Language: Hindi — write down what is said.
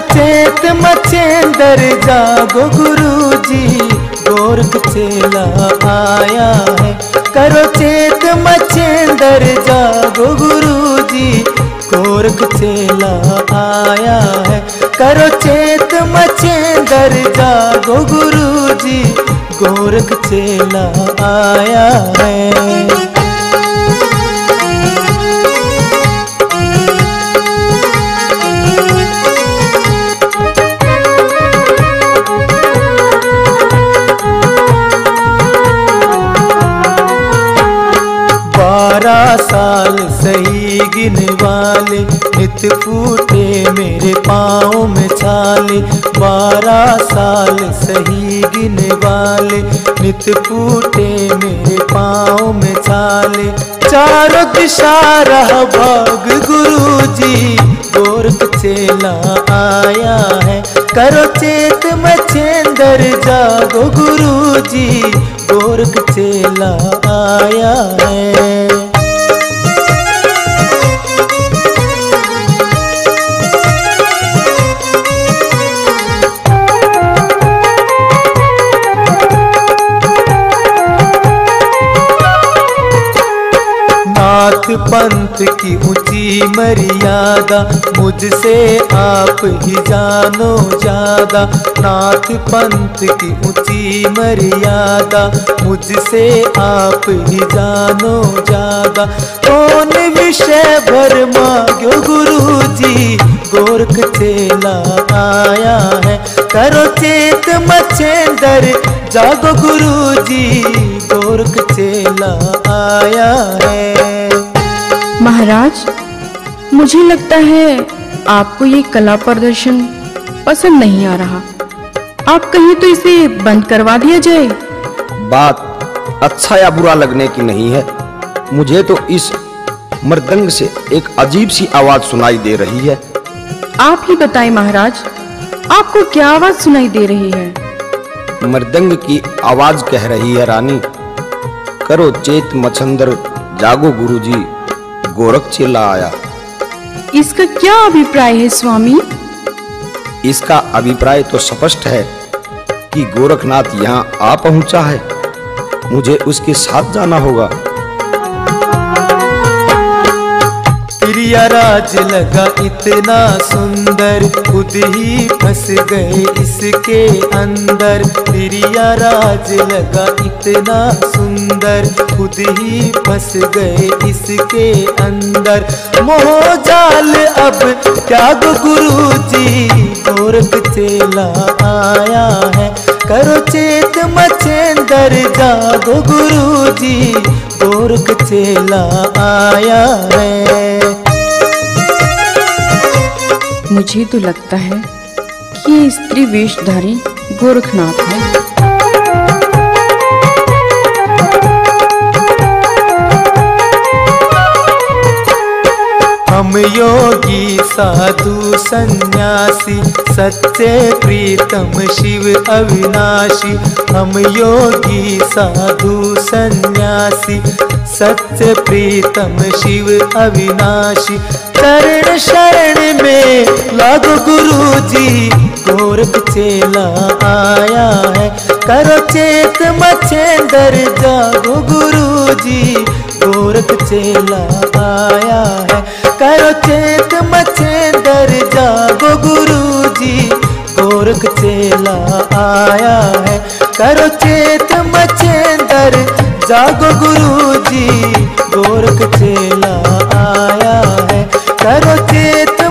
चेत मचेंदर जागो गुरु जी, गोरख चेला आया है। करो चेत मचेंदर जागो गुरु जी, गोरख चेला आया है। करो चेत मचेंदर जागो गुरु जी, गोरख चेला आया है। वाले नित फूटे मेरे पाँव में छाले। बारह साल सही गिन वाले, नित फूटे मेरे पाँव में छाले। चारों दिशा रहा भाग गुरुजी, गोरख चेला आया है। करो चेत मचेंदर जागो गुरु जी गोरख चेला आया है। पंथ की ऊँची मर्यादा, मुझसे आप ही जानो ज़्यादा। नाथ पंथ की ऊँची मर्यादा, मुझसे आप ही जानो ज़्यादा। कौन विषय भर मांगो गुरु जी गोरख चेला आया है, करो चेत मचेंदर जागो गुरु जी गोरख चेला आया है। महाराज मुझे लगता है आपको ये कला प्रदर्शन पसंद नहीं आ रहा। आप कहीं तो इसे बंद करवा दिया जाए। बात अच्छा या बुरा लगने की नहीं है। मुझे तो इस मृदंग से एक अजीब सी आवाज़ सुनाई दे रही है। आप ही बताएँ महाराज आपको क्या आवाज़ सुनाई दे रही है? मृदंग की आवाज़ कह रही है रानी करो चेत मछंदर जागो गुरुजी। गोरख चेला आया इसका क्या अभिप्राय है स्वामी? इसका अभिप्राय तो स्पष्ट है कि गोरखनाथ यहाँ आ पहुँचा है। मुझे उसके साथ जाना होगा। प्रिया राज लगा इतना सुंदर, खुद ही फंस गए इसके अंदर। प्रिया राज लगा इतना सुंदर, खुद ही फंस गए इसके अंदर। मोह जाल अब त्याग गुरु जी गोरख चेला आया है। करो चेत मचेंदर, जागो गुरु जी गोरख चेला आया है। मुझे तो लगता है कि स्त्री वेशधारी गोरखनाथ है। योगी, साधु, सन्यासी, सच्चे प्रीतम, शिव अविनाशी। हम योगी, साधु, सन्यासी, सच्चे प्रीतम, शिव अविनाशी। चरण शरण में लागो गुरु जी गोरख चेला आया है। करो चेत मछेंदर, जागो गुरु जी गोरख चेला आया है। करो चेत मचे दर जागो गुरु जी गोरख चेला आया है। करो चेत मचे दर जागो गुरु जी गोरख चेला आया है। करो चेत